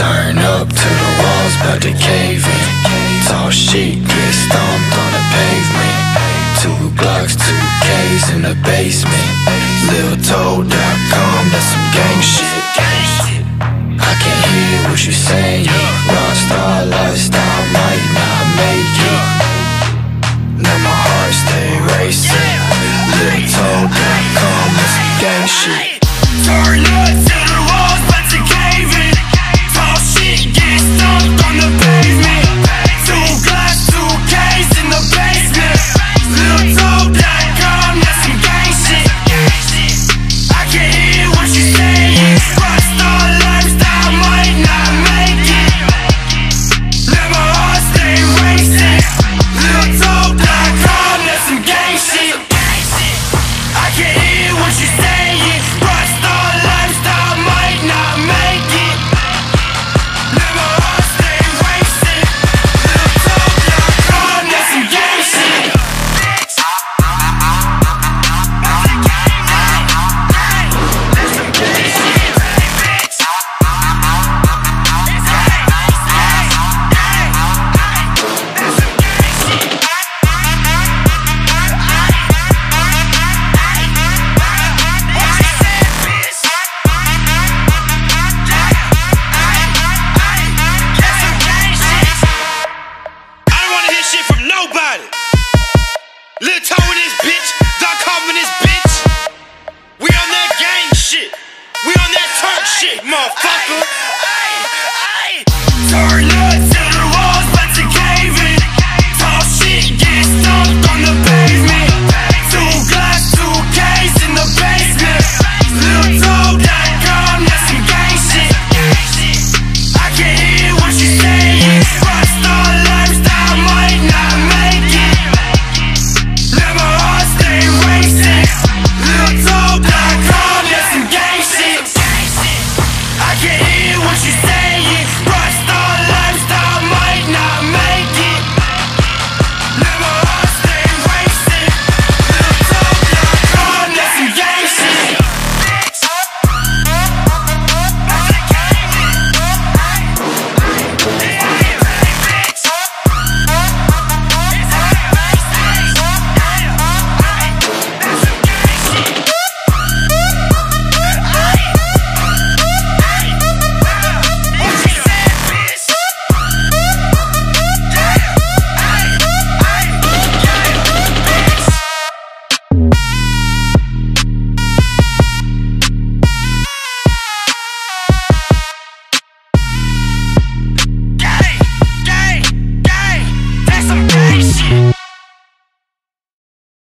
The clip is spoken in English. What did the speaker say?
start to the walls, about to cave in. Tall shit get stomped on the pavement. Two Glocks, two K's in the basement. Lil Toe Dotcom, that's some gang shit. I can't hear what you saying. Rockstar lifestyle might not make it. Now my heart stay racing. Lil Toe Dotcom, that's some gang shit. Turn up That Turk. Turn up.